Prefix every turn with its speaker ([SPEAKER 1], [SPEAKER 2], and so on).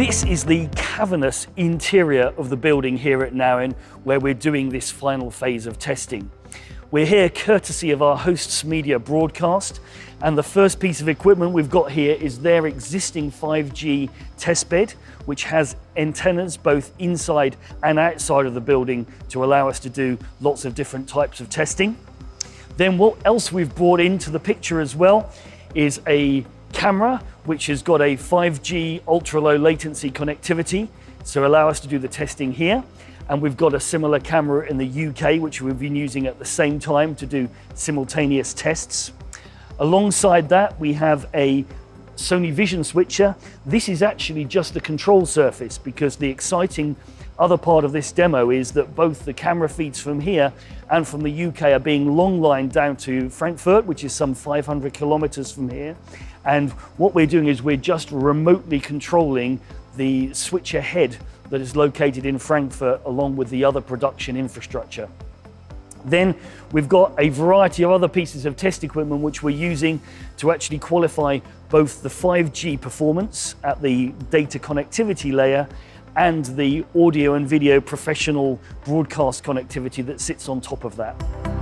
[SPEAKER 1] This is the cavernous interior of the building here at Nauen, where we're doing this final phase of testing. We're here courtesy of our hosts media broadcast, and the first piece of equipment we've got here is their existing 5G testbed, which has antennas both inside and outside of the building to allow us to do lots of different types of testing. Then what else we've brought into the picture as well is a camera which has got a 5G ultra low latency connectivity so allow us to do the testing here. And we've got a similar camera in the UK, which we've been using at the same time to do simultaneous tests. Alongside that, we have a Sony Vision switcher. This is actually just the control surface because the exciting other part of this demo is that both the camera feeds from here and from the UK are being long lined down to Frankfurt, which is some 500 kilometers from here. And what we're doing is we're just remotely controlling the switcher head that is located in Frankfurt along with the other production infrastructure. Then we've got a variety of other pieces of test equipment which we're using to actually qualify both the 5G performance at the data connectivity layer and the audio and video professional broadcast connectivity that sits on top of that.